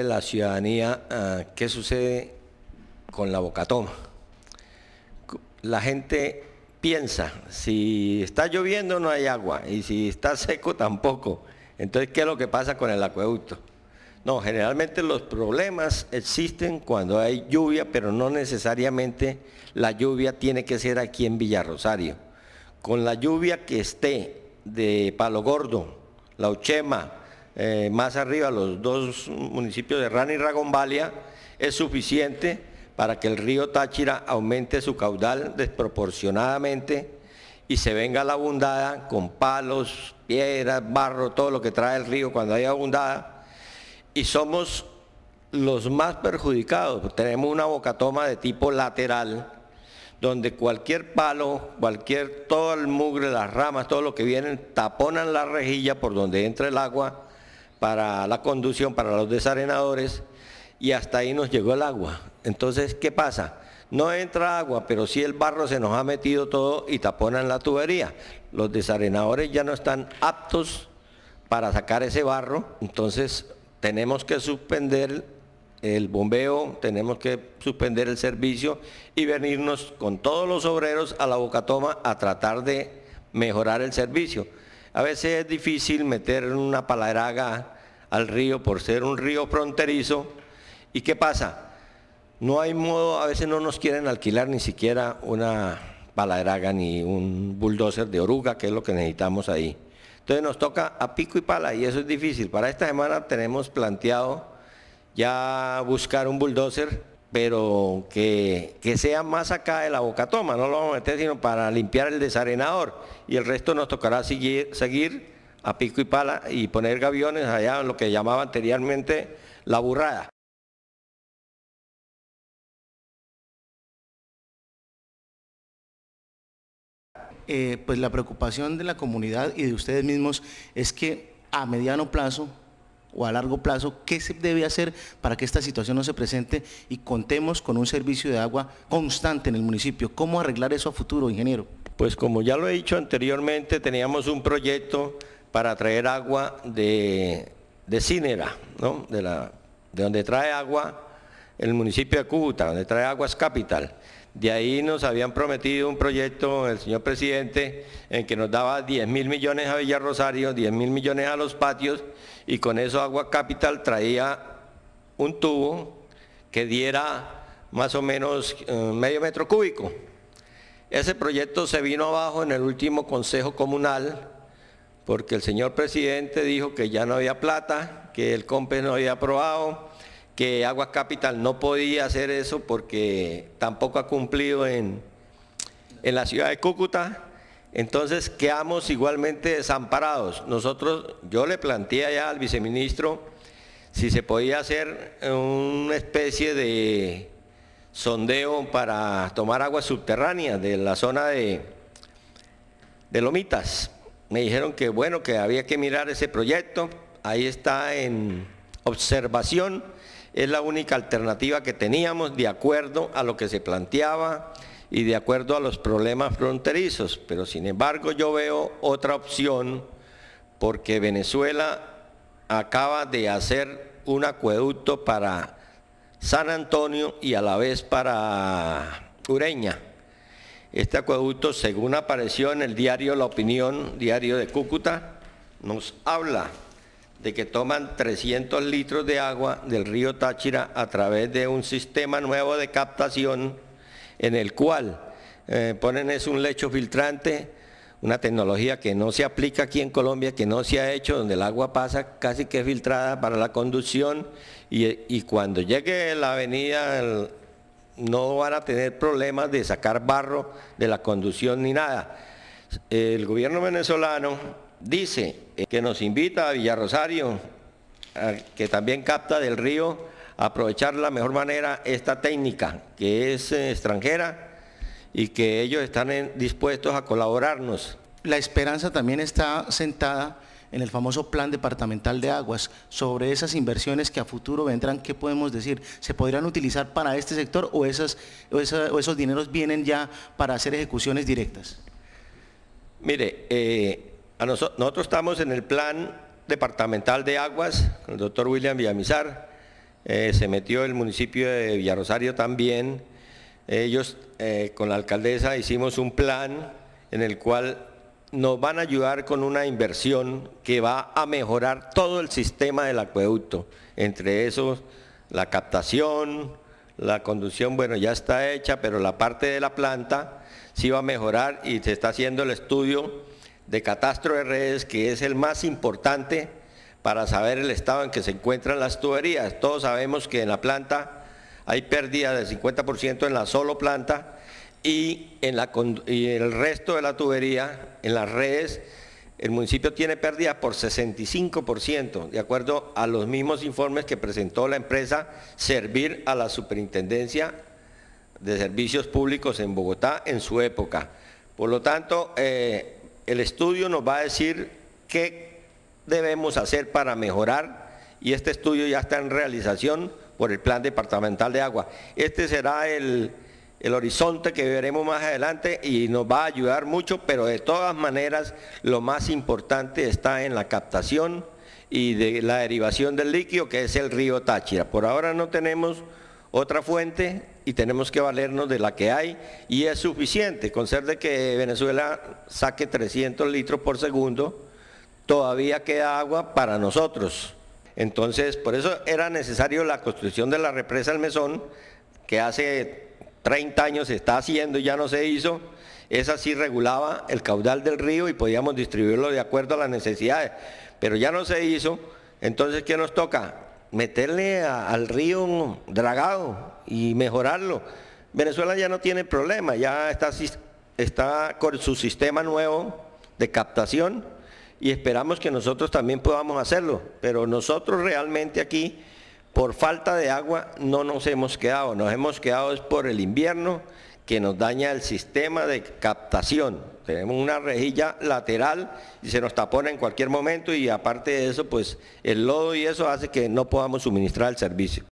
la ciudadanía ah, qué sucede con la bocatoma. La gente piensa, si está lloviendo no hay agua y si está seco tampoco. Entonces, ¿qué es lo que pasa con el acueducto? No, generalmente los problemas existen cuando hay lluvia, pero no necesariamente la lluvia tiene que ser aquí en Villarrosario. Con la lluvia que esté de Palo Gordo, La Uchema, eh, más arriba, los dos municipios de Rana y Ragombalia, es suficiente para que el río Táchira aumente su caudal desproporcionadamente y se venga la abundada con palos, piedras, barro, todo lo que trae el río cuando hay abundada. Y somos los más perjudicados, tenemos una bocatoma de tipo lateral, donde cualquier palo, cualquier, todo el mugre, las ramas, todo lo que vienen, taponan la rejilla por donde entra el agua para la conducción, para los desarenadores, y hasta ahí nos llegó el agua. Entonces, ¿qué pasa? No entra agua, pero sí el barro se nos ha metido todo y taponan la tubería. Los desarenadores ya no están aptos para sacar ese barro, entonces tenemos que suspender el bombeo, tenemos que suspender el servicio y venirnos con todos los obreros a la bocatoma a tratar de mejorar el servicio. A veces es difícil meter una palaraga al río por ser un río fronterizo. ¿Y qué pasa? No hay modo, a veces no nos quieren alquilar ni siquiera una palaraga ni un bulldozer de oruga, que es lo que necesitamos ahí. Entonces nos toca a pico y pala y eso es difícil. Para esta semana tenemos planteado ya buscar un bulldozer pero que, sea más acá de la bocatoma, no lo vamos a meter sino para limpiar el desarenador y el resto nos tocará seguir a pico y pala y poner gaviones allá en lo que llamaba anteriormente la burrada. Eh, pues la preocupación de la comunidad y de ustedes mismos es que a mediano plazo o a largo plazo, ¿qué se debe hacer para que esta situación no se presente y contemos con un servicio de agua constante en el municipio? ¿Cómo arreglar eso a futuro, ingeniero? Pues como ya lo he dicho anteriormente, teníamos un proyecto para traer agua de, de Cínera, ¿no? de, la, de donde trae agua el municipio de Cúcuta, donde trae aguas capital. De ahí nos habían prometido un proyecto, el señor presidente, en que nos daba 10 mil millones a Villarrosario, 10 mil millones a los patios, y con eso Agua Capital traía un tubo que diera más o menos eh, medio metro cúbico. Ese proyecto se vino abajo en el último consejo comunal, porque el señor presidente dijo que ya no había plata, que el COMPES no había aprobado, que Agua Capital no podía hacer eso porque tampoco ha cumplido en, en la ciudad de Cúcuta. Entonces quedamos igualmente desamparados. Nosotros, yo le planteé allá al viceministro si se podía hacer una especie de sondeo para tomar agua subterránea de la zona de, de Lomitas. Me dijeron que bueno, que había que mirar ese proyecto. Ahí está en observación es la única alternativa que teníamos de acuerdo a lo que se planteaba y de acuerdo a los problemas fronterizos. Pero sin embargo yo veo otra opción porque Venezuela acaba de hacer un acueducto para San Antonio y a la vez para Ureña. Este acueducto, según apareció en el diario La Opinión, diario de Cúcuta, nos habla de que toman 300 litros de agua del río Táchira a través de un sistema nuevo de captación en el cual eh, ponen es un lecho filtrante, una tecnología que no se aplica aquí en Colombia, que no se ha hecho, donde el agua pasa casi que filtrada para la conducción y, cuando llegue la avenida no van a tener problemas de sacar barro de la conducción ni nada. El gobierno venezolano dice que nos invita a Villarrosario, que también capta del río, a aprovechar la mejor manera esta técnica que es eh, extranjera y que ellos están dispuestos a colaborarnos. La esperanza también está sentada en el famoso plan departamental de aguas, sobre esas inversiones que a futuro vendrán, ¿qué podemos decir? ¿Se podrían utilizar para este sector o, esas, o, esos dineros vienen ya para hacer ejecuciones directas? Mire, eh, nosotros estamos en el plan departamental de aguas, con el doctor William Villamizar, eh, se metió el municipio de Villarosario también. Ellos eh, con la alcaldesa hicimos un plan en el cual nos van a ayudar con una inversión que va a mejorar todo el sistema del acueducto, entre esos la captación, la conducción, bueno, ya está hecha, pero la parte de la planta sí va a mejorar y se está haciendo el estudio de catastro de redes, que es el más importante para saber el estado en que se encuentran las tuberías. Todos sabemos que en la planta hay pérdida del 50% en la solo planta y en el resto de la tubería, en las redes, el municipio tiene pérdida por 65%, de acuerdo a los mismos informes que presentó la empresa Servir a la Superintendencia de Servicios Públicos en Bogotá en su época. Por lo tanto, eh, el estudio nos va a decir qué debemos hacer para mejorar y este estudio ya está en realización por el Plan Departamental de Agua. Este será el, el horizonte que veremos más adelante y nos va a ayudar mucho, pero de todas maneras lo más importante está en la captación y de la derivación del líquido que es el río Táchira. Por ahora no tenemos otra fuente y tenemos que valernos de la que hay y es suficiente. Con ser de que Venezuela saque 300 litros por segundo, todavía queda agua para nosotros. Entonces, por eso era necesario la construcción de la represa del Mesón, que hace 30 años se está haciendo y ya no se hizo. Esa sí regulaba el caudal del río y podíamos distribuirlo de acuerdo a las necesidades. Pero ya no se hizo. Entonces, ¿qué nos toca? Meterle al río dragado y mejorarlo. Venezuela ya no tiene problema, ya está con su sistema nuevo de captación y esperamos que nosotros también podamos hacerlo, pero nosotros realmente aquí, por falta de agua, no nos hemos quedado, nos hemos quedado es por el invierno que nos daña el sistema de captación. Tenemos una rejilla lateral y se nos tapona en cualquier momento y aparte de eso, pues el lodo y eso hace que no podamos suministrar el servicio.